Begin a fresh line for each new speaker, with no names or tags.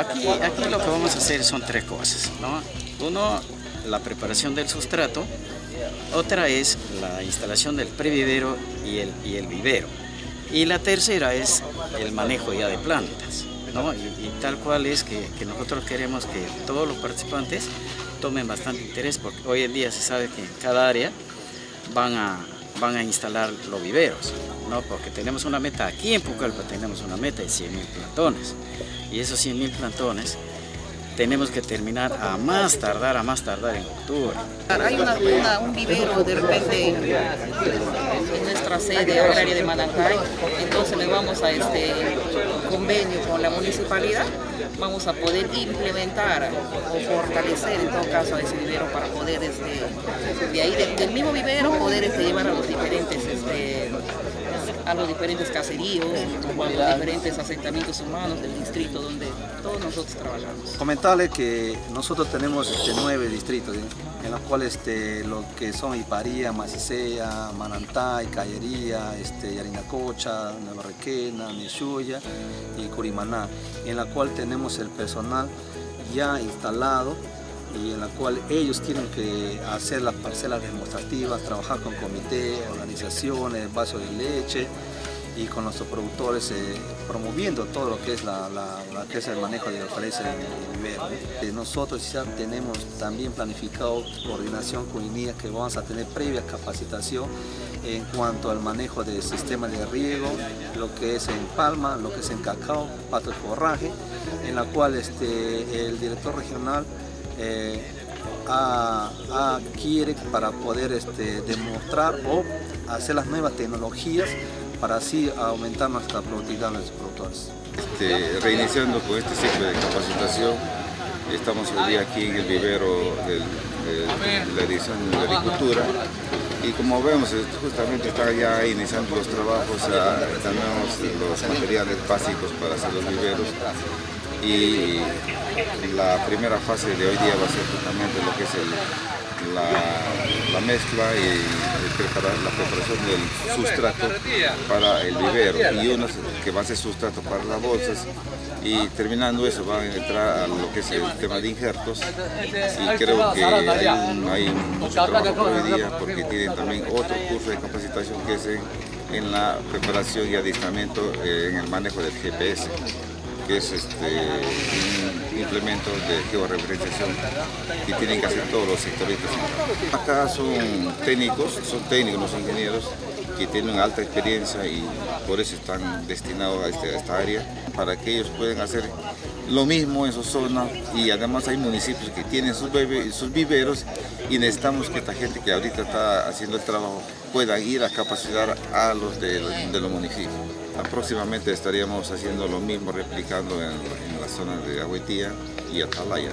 aquí, aquí lo que vamos a hacer son tres cosas. ¿no? Uno, la preparación del sustrato. Otra es la instalación del previvero y el, y el vivero. Y la tercera es el manejo ya de plantas. ¿no? Y, tal cual es que, que nosotros queremos que todos los participantes tomen bastante interés porque hoy en día se sabe que en cada área van a, van a instalar los viveros, ¿no? porque tenemos una meta aquí en Pucallpa, tenemos una meta de 100.000 plantones y esos 100.000 plantones tenemos que terminar a más tardar, a más tardar en octubre.
Hay un vivero de repente en nuestra sede agraria de Manancay, entonces le vamos a este convenio con la municipalidad, vamos a poder implementar o fortalecer en todo caso ese vivero para poder este, de ahí del, mismo vivero poder este, llevar a los diferentes este, a los diferentes caseríos o a los diferentes asentamientos humanos del distrito donde todos nosotros trabajamos.
Que nosotros tenemos este, nueve distritos en los cuales este, lo que son Iparía, Macicea, Manantay, Callería, este, Yarinacocha, Nueva Requena, Michuya y Curimaná, en la cual tenemos el personal ya instalado y en la cual ellos tienen que hacer las parcelas demostrativas, trabajar con comités, organizaciones, vasos de leche y con nuestros productores eh, promoviendo todo lo que es, la, que es el manejo de hortalizas en el vivero. Eh, nosotros ya tenemos también planificado coordinación con INIA que vamos a tener previa capacitación en cuanto al manejo del sistema de riego, lo que es en palma, lo que es en cacao, pato de forraje, en la cual este, el director regional eh, adquiere para poder este, demostrar o hacer las nuevas tecnologías para así aumentar nuestra productividad de los productores.
Este, reiniciando con este ciclo de capacitación, estamos hoy aquí en el vivero de, la edición de agricultura y como vemos justamente están ya iniciando los trabajos, tenemos los materiales básicos para hacer los viveros y la primera fase de hoy día va a ser justamente lo que es la, mezcla y la preparación del sustrato para el vivero. Y uno que va a ser sustrato para las bolsas. Y terminando eso va a entrar a lo que es el tema de injertos. Y creo que hay, mucho trabajo hoy día porque tienen también otro curso de capacitación que es en, la preparación y adiestramiento eh, en el manejo del GPS que es este, un implemento de georreferenciación que tienen que hacer todos los sectoristas. Acá son técnicos, son técnicos, los ingenieros, que tienen alta experiencia y por eso están destinados a, este, esta área, para que ellos puedan hacer lo mismo en su zona y además hay municipios que tienen sus, viveros y necesitamos que esta gente que ahorita está haciendo el trabajo pueda ir a capacitar a los de, de los municipios. Próximamente estaríamos haciendo lo mismo, replicando en, en la zona de Agüetía y Atalaya.